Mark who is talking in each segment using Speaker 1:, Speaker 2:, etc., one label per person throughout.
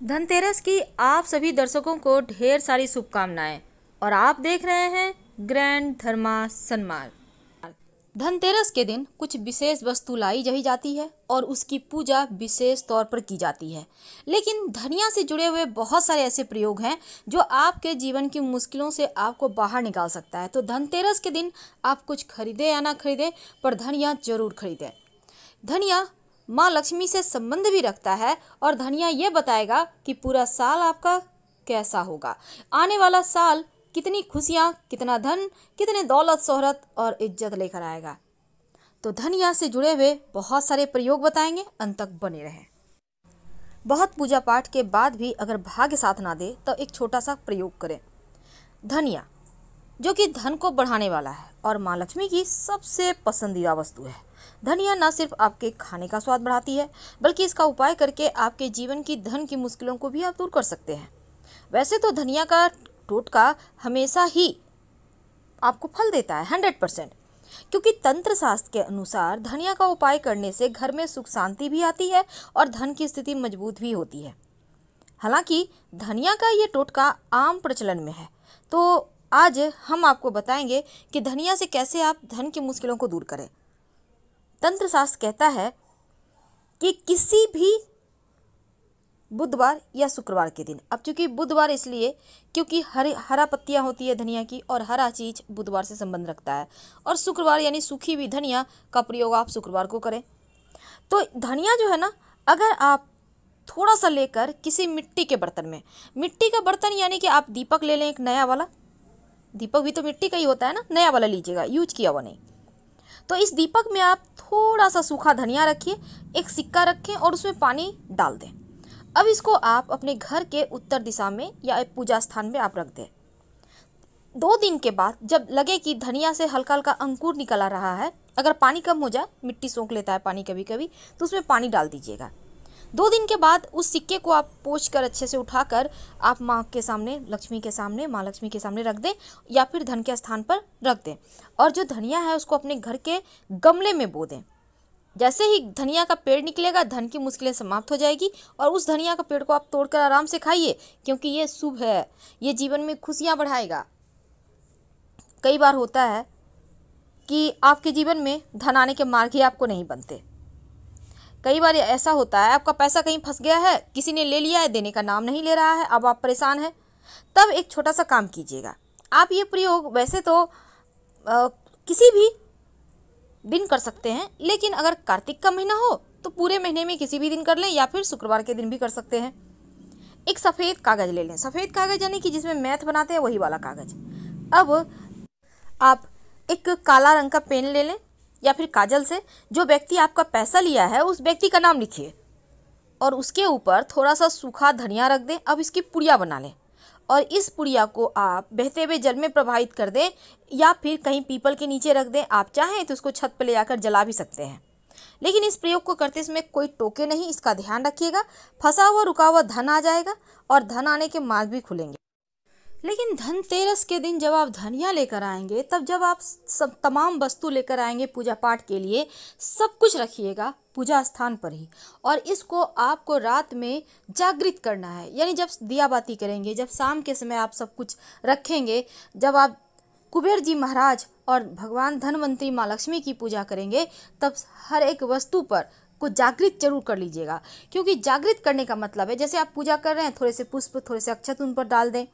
Speaker 1: धनतेरस की आप सभी दर्शकों को ढेर सारी शुभकामनाएँ। और आप देख रहे हैं ग्रैंड धर्मा सन्मार्ग। धनतेरस के दिन कुछ विशेष वस्तु लाई जही जाती है और उसकी पूजा विशेष तौर पर की जाती है। लेकिन धनिया से जुड़े हुए बहुत सारे ऐसे प्रयोग हैं जो आपके जीवन की मुश्किलों से आपको बाहर निकाल सकता है। तो धनतेरस के दिन आप कुछ खरीदें या ना खरीदें, पर धनिया ज़रूर खरीदें। धनिया माँ लक्ष्मी से संबंध भी रखता है और धनिया ये बताएगा कि पूरा साल आपका कैसा होगा। आने वाला साल कितनी खुशियाँ, कितना धन, कितने दौलत, शोहरत और इज़्ज़त लेकर आएगा। तो धनिया से जुड़े हुए बहुत सारे प्रयोग बताएँगे, अंत तक बने रहें। बहुत पूजा पाठ के बाद भी अगर भाग्य साथ ना दे तो एक छोटा सा प्रयोग करें। धनिया, जो कि धन को बढ़ाने वाला है और माँ लक्ष्मी की सबसे पसंदीदा वस्तु है। धनिया न सिर्फ़ आपके खाने का स्वाद बढ़ाती है, बल्कि इसका उपाय करके आपके जीवन की धन की मुश्किलों को भी आप दूर कर सकते हैं। वैसे तो धनिया का टोटका हमेशा ही आपको फल देता है, हंड्रेड परसेंट। क्योंकि तंत्र शास्त्र के अनुसार धनिया का उपाय करने से घर में सुख शांति भी आती है और धन की स्थिति मज़बूत भी होती है। हालाँकि धनिया का ये टोटका आम प्रचलन में है तो आज हम आपको बताएँगे कि धनिया से कैसे आप धन की मुश्किलों को दूर करें। तंत्र शास्त्र कहता है कि किसी भी बुधवार या शुक्रवार के दिन, अब चूँकि बुधवार इसलिए क्योंकि हरी, हरा पत्तियाँ होती है धनिया की और हरा चीज़ बुधवार से संबंध रखता है और शुक्रवार यानी सूखी हुई धनिया का प्रयोग आप शुक्रवार को करें। तो धनिया जो है ना, अगर आप थोड़ा सा लेकर किसी मिट्टी के बर्तन में, मिट्टी का बर्तन यानी कि आप दीपक ले लें एक नया वाला, दीपक भी तो मिट्टी का ही होता है ना, नया वाला लीजिएगा, यूज़ किया हुआ नहीं। तो इस दीपक में आप थोड़ा सा सूखा धनिया रखिए, एक सिक्का रखें और उसमें पानी डाल दें। अब इसको आप अपने घर के उत्तर दिशा में या पूजा स्थान में आप रख दें। दो दिन के बाद जब लगे कि धनिया से हल्का हल्का अंकुर निकल आ रहा है, अगर पानी कम हो जाए, मिट्टी सोख लेता है पानी कभी कभी तो उसमें पानी डाल दीजिएगा। दो दिन के बाद उस सिक्के को आप पोछ कर अच्छे से उठाकर आप माँ के सामने, लक्ष्मी के सामने, माँ लक्ष्मी के सामने रख दें या फिर धन के स्थान पर रख दें। और जो धनिया है उसको अपने घर के गमले में बो दें। जैसे ही धनिया का पेड़ निकलेगा, धन की मुश्किलें समाप्त हो जाएगी और उस धनिया का पेड़ को आप तोड़कर आराम से खाइए, क्योंकि ये शुभ है। ये जीवन में खुशियाँ बढ़ाएगा। कई बार होता है कि आपके जीवन में धन आने के मार्ग ही आपको नहीं बनते। कई बार ऐसा होता है आपका पैसा कहीं फंस गया है किसी ने ले लिया है देने का नाम नहीं ले रहा है अब आप परेशान हैं तब एक छोटा सा काम कीजिएगा। आप ये प्रयोग वैसे तो आ, किसी भी दिन कर सकते हैं लेकिन अगर कार्तिक का महीना हो तो पूरे महीने में किसी भी दिन कर लें या फिर शुक्रवार के दिन भी कर सकते हैं। एक सफ़ेद कागज़ ले लें। सफ़ेद कागज़ यानी कि जिसमें मैथ बनाते हैं वही वाला कागज़। अब आप एक काला रंग का पेन ले लें या फिर काजल से, जो व्यक्ति आपका पैसा लिया है, उस व्यक्ति का नाम लिखिए। और उसके ऊपर थोड़ा सा सूखा धनिया रख दें, अब इसकी पुड़िया बना लें। और इस पुड़िया को आप बहते हुए जल में प्रवाहित कर दें, या फिर कहीं पीपल के नीचे रख दें, आप चाहें तो उसको छत पर ले जाकर जला भी सकते हैं। लेकिन इस प्रयोग को करते समय कोई टोके नहीं, इसका ध्यान रखिएगा। फंसा हुआ, रुका हुआ धन आ जाएगा, और धन आने के मार्ग भी खुलेंगे। लेकिन धनतेरस के दिन जब आप धनिया लेकर आएँगे, तब जब आप सब तमाम वस्तु लेकर आएँगे पूजा पाठ के लिए, सब कुछ रखिएगा पूजा स्थान पर ही। और इसको आपको रात में जागृत करना है। यानी जब दिया बाती करेंगे, जब शाम के समय आप सब कुछ रखेंगे, जब आप कुबेर जी महाराज और भगवान धनवंतरी माँ लक्ष्मी की पूजा करेंगे, तब हर एक वस्तु पर को जागृत ज़रूर कर लीजिएगा। क्योंकि जागृत करने का मतलब है, जैसे आप पूजा कर रहे हैं, थोड़े से पुष्प, थोड़े से अक्षत उन पर डाल दें।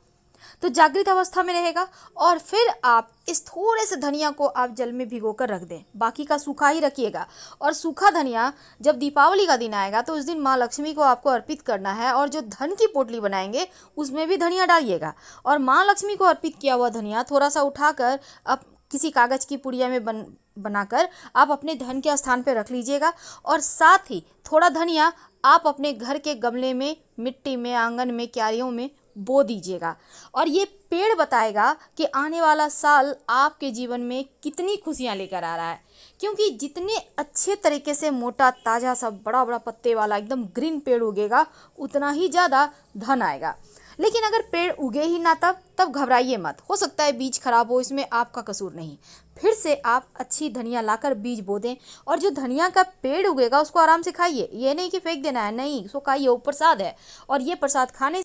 Speaker 1: तो जागृत अवस्था में रहेगा और फिर आप इस थोड़े से धनिया को आप जल में भिगो कर रख दें। बाकी का सूखा ही रखिएगा। और सूखा धनिया जब दीपावली का दिन आएगा तो उस दिन माँ लक्ष्मी को आपको अर्पित करना है और जो धन की पोटली बनाएँगे, उसमें भी धनिया डालिएगा। और माँ लक्ष्मी को अर्पित किया हुआ धनिया थोड़ा सा उठाकर अब किसी कागज़ की पुड़िया में बन, बनाकर आप अपने धन के स्थान पर रख लीजिएगा। और साथ ही थोड़ा धनिया आप अपने घर के गमले में, मिट्टी में, आँगन में, क्यारियों में बो दीजिएगा। और ये पेड़ बताएगा कि आने वाला साल आपके जीवन में कितनी खुशियाँ लेकर आ रहा है। क्योंकि जितने अच्छे तरीके से मोटा, ताज़ा सा बड़ा बड़ा पत्ते वाला, एकदम ग्रीन पेड़ उगेगा, उतना ही ज़्यादा धन आएगा। लेकिन अगर पेड़ उगे ही ना तब तब घबराइए मत। हो सकता है बीज खराब हो, इसमें आपका कसूर नहीं। फिर से आप अच्छी धनिया लाकर बीज बो दें, और जो धनिया का पेड़ उगेगा, उसको आराम से खाइए। ये नहीं कि फेंक देना है, नहीं, उसको खाइए, वो प्रसाद है। और ये प्रसाद खाने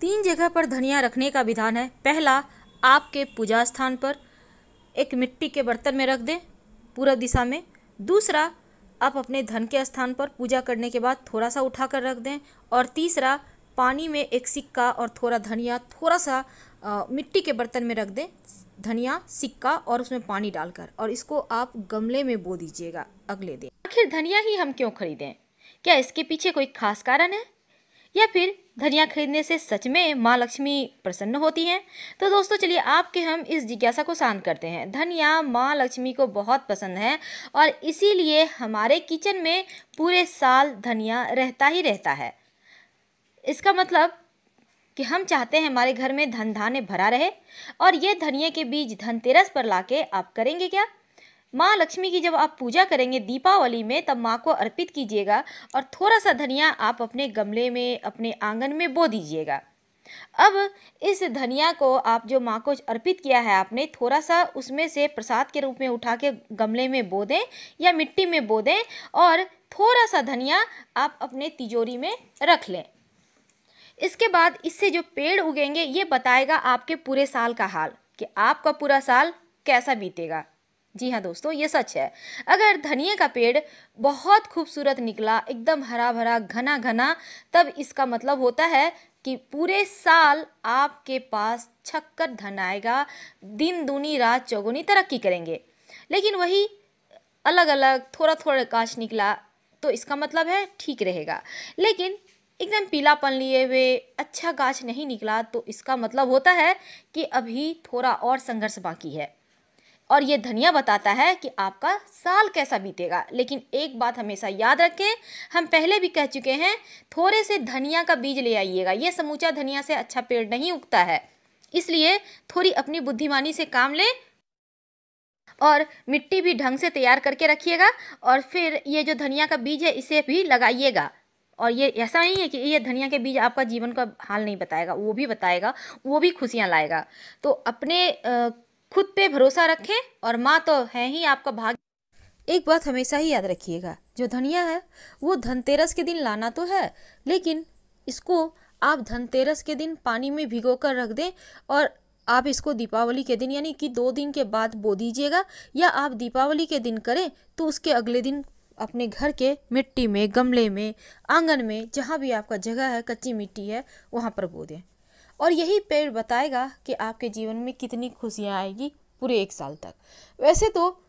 Speaker 1: तीन जगह पर धनिया रखने का विधान है। पहला आपके पूजा स्थान पर एक मिट्टी के बर्तन में रख दें पूरा दिशा में। दूसरा आप अपने धन के स्थान पर पूजा करने के बाद थोड़ा सा उठाकर रख दें। और तीसरा पानी में एक सिक्का और थोड़ा धनिया थोड़ा सा आ, मिट्टी के बर्तन में रख दें। धनिया सिक्का और उसमें पानी डालकर और इसको आप गमले में बो दीजिएगा अगले दिन। आखिर धनिया ही हम क्यों खरीदें? क्या इसके पीछे कोई खास कारण है? या फिर धनिया खरीदने से सच में माँ लक्ष्मी प्रसन्न होती हैं? तो दोस्तों, चलिए आपके हम इस जिज्ञासा को शांत करते हैं। धनिया माँ लक्ष्मी को बहुत पसंद है और इसीलिए हमारे किचन में पूरे साल धनिया रहता ही रहता है। इसका मतलब कि हम चाहते हैं हमारे घर में धन धान्य भरा रहे और ये धनिया के बीज धनतेरस पर लाके आप करेंगे क्या? माँ लक्ष्मी की जब आप पूजा करेंगे दीपावली में, तब माँ को अर्पित कीजिएगा और थोड़ा सा धनिया आप अपने गमले में, अपने आँगन में बो दीजिएगा। अब इस धनिया को आप जो माँ को अर्पित किया है आपने थोड़ा सा उसमें से प्रसाद के रूप में उठा के गमले में बो दें या मिट्टी में बो दें और थोड़ा सा धनिया आप अपने तिजोरी में रख लें। इसके बाद इससे जो पेड़ उगेंगे, ये बताएगा आपके पूरे साल का हाल, कि आपका पूरा साल कैसा बीतेगा। जी हाँ दोस्तों, ये सच है। अगर धनिया का पेड़ बहुत खूबसूरत निकला, एकदम हरा भरा घना घना तब इसका मतलब होता है कि पूरे साल आपके पास छक्कर धन आएगा, दिन दूनी, रात चौगुनी तरक्की करेंगे। लेकिन वही अलग अलग थोड़ा थोड़ा काश निकला तो इसका मतलब है ठीक रहेगा। लेकिन एकदम पीलापन लिए हुए अच्छा गाछ नहीं निकला तो इसका मतलब होता है कि अभी थोड़ा और संघर्ष बाकी है। और ये धनिया बताता है कि आपका साल कैसा बीतेगा। लेकिन एक बात हमेशा याद रखें, हम पहले भी कह चुके हैं, थोड़े से धनिया का बीज ले आइएगा। ये समूचा धनिया से अच्छा पेड़ नहीं उगता है। इसलिए थोड़ी अपनी बुद्धिमानी से काम लें और मिट्टी भी ढंग से तैयार करके रखिएगा और फिर ये जो धनिया का बीज है, इसे भी लगाइएगा। और ये ऐसा नहीं है कि ये धनिया के बीज आपका जीवन का हाल नहीं बताएगा, वो भी बताएगा, वो भी खुशियाँ लाएगा। तो अपने खुद पे भरोसा रखें और माँ तो है ही आपका भाग्य एक बात हमेशा ही याद रखिएगा, जो धनिया है, वो धनतेरस के दिन लाना तो है, लेकिन इसको आप धनतेरस के दिन पानी में भिगो कर रख दें और आप इसको दीपावली के दिन, यानी कि दो दिन के बाद बो दीजिएगा, या आप दीपावली के दिन करें तो उसके अगले दिन अपने घर के मिट्टी में, गमले में, आँगन में, जहाँ भी आपका जगह है, कच्ची मिट्टी है, वहाँ पर बो दें। और यही पेड़ बताएगा कि आपके जीवन में कितनी खुशियाँ आएगी पूरे एक साल तक। वैसे तो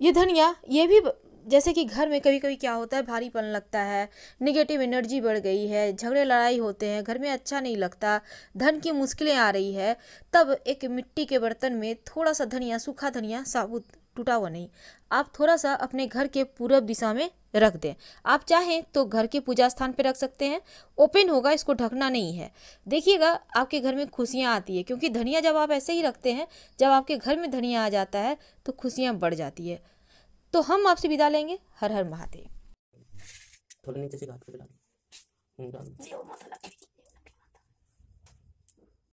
Speaker 1: ये धनिया, ये भी जैसे कि घर में कभी कभी क्या होता है, भारीपन लगता है निगेटिव एनर्जी बढ़ गई है, झगड़े, लड़ाई होते हैं, घर में अच्छा नहीं लगता, धन की मुश्किलें आ रही है, तब एक मिट्टी के बर्तन में थोड़ा सा धनिया, सूखा धनिया साबुत टूटा हुआ नहीं। आप थोड़ा सा अपने घर के पूर्व दिशा में रख दें। आप चाहें तो घर के पूजा स्थान पर रख सकते हैं। ओपन होगा इसको ढकना नहीं है। देखिएगा आपके घर में खुशियाँ आती है क्योंकि धनिया जब आप ऐसे ही रखते हैं जब आपके घर में धनिया आ जाता है तो खुशियाँ बढ़ जाती है। तो हम आपसे विदा लेंगे। हर हर महादेव। थोड़ा नीचे से